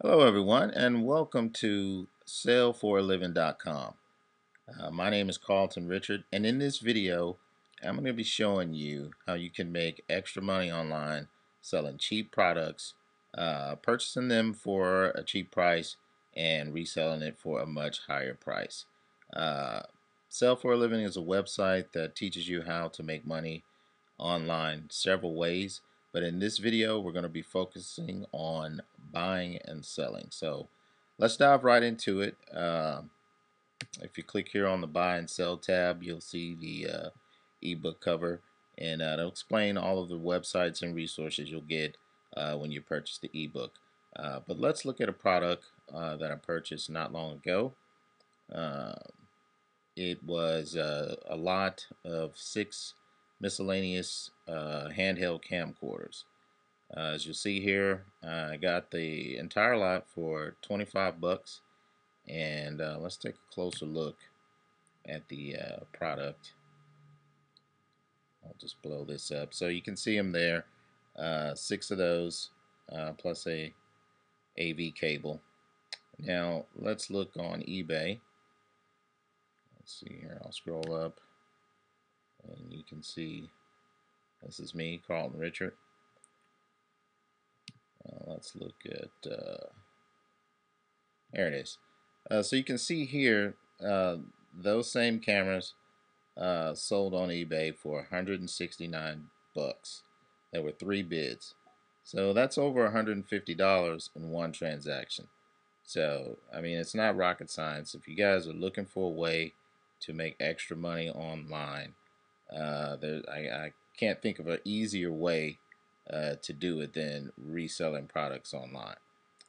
Hello everyone and welcome to SellForALiving.com. Uh, my name is Carlton Richard and in this video I'm going to be showing you how you can make extra money online selling cheap products, uh, purchasing them for a cheap price and reselling it for a much higher price. Uh, Sell for a Living is a website that teaches you how to make money online several ways. But in this video, we're going to be focusing on buying and selling. So let's dive right into it. Uh, if you click here on the buy and sell tab, you'll see the uh, ebook cover and uh, it'll explain all of the websites and resources you'll get uh, when you purchase the ebook. Uh, but let's look at a product uh, that I purchased not long ago. it was a lot of six miscellaneous uh, handheld camcorders. Uh, as you'll see here, uh, I got the entire lot for 25 bucks. And uh, let's take a closer look at the uh, product. I'll just blow this up. So you can see them there. Uh, six of those plus a AV cable. Now let's look on eBay. Let's see here. I'll scroll up and you can see this is me, Carlton Richard. Let's look at, uh, there it is. Uh, so you can see here, uh, those same cameras uh, sold on eBay for 169 bucks. There were three bids. So that's over $150 in one transaction. So, I mean, it's not rocket science. If you guys are looking for a way to make extra money online, uh, there, I, I, can't think of an easier way uh, to do it than reselling products online.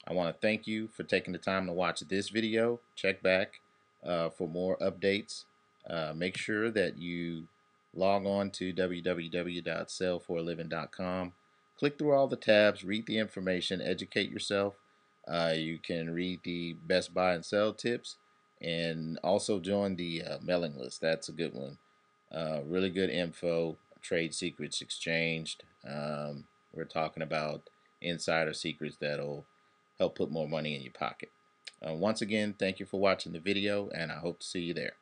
I want to thank you for taking the time to watch this video. Check back uh, for more updates. Uh, make sure that you log on to www.sellforaliving.com. Click through all the tabs, read the information, educate yourself. Uh, you can read the best buy and sell tips and also join the uh, mailing list. That's a good one. Uh, really good info, trade secrets exchanged. Um, we're talking about insider secrets that'll help put more money in your pocket. Uh, once again, thank you for watching the video, and I hope to see you there.